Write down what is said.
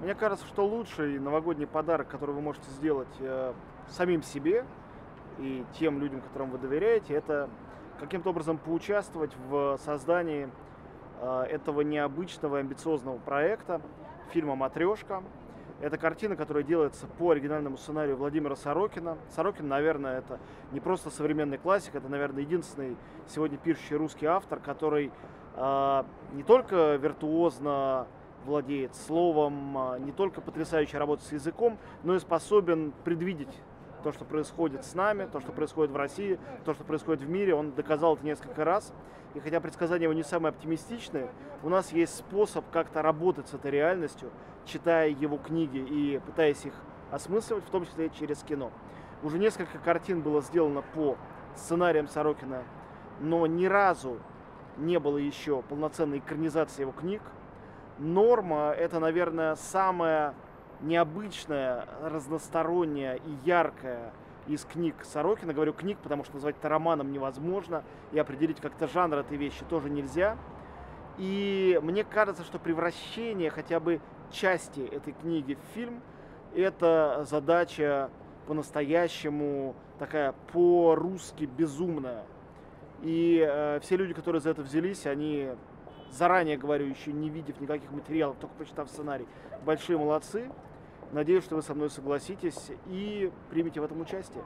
Мне кажется, что лучший новогодний подарок, который вы можете сделать э, самим себе и тем людям, которым вы доверяете, это каким-то образом поучаствовать в создании э, этого необычного амбициозного проекта фильма «Матрешка». Это картина, которая делается по оригинальному сценарию Владимира Сорокина. Сорокин, наверное, это не просто современный классик, это, наверное, единственный сегодня пишущий русский автор, который э, не только виртуозно владеет словом, а, не только потрясающе работает с языком, но и способен предвидеть то, что происходит с нами, то, что происходит в России, то, что происходит в мире. Он доказал это несколько раз. И хотя предсказания его не самые оптимистичные, у нас есть способ как-то работать с этой реальностью, читая его книги и пытаясь их осмысливать, в том числе и через кино. Уже несколько картин было сделано по сценариям Сорокина, но ни разу не было еще полноценной экранизации его книг. Норма – это, наверное, самая необычная, разносторонняя и яркая из книг Сорокина. Говорю книг, потому что назвать это романом невозможно, и определить как-то жанр этой вещи тоже нельзя. И мне кажется, что превращение хотя бы части этой книги в фильм – это задача по-настоящему такая по-русски безумная. И э, все люди, которые за это взялись, они заранее говорю, еще не видев никаких материалов, только прочитав сценарий, большие молодцы. Надеюсь, что вы со мной согласитесь и примете в этом участие.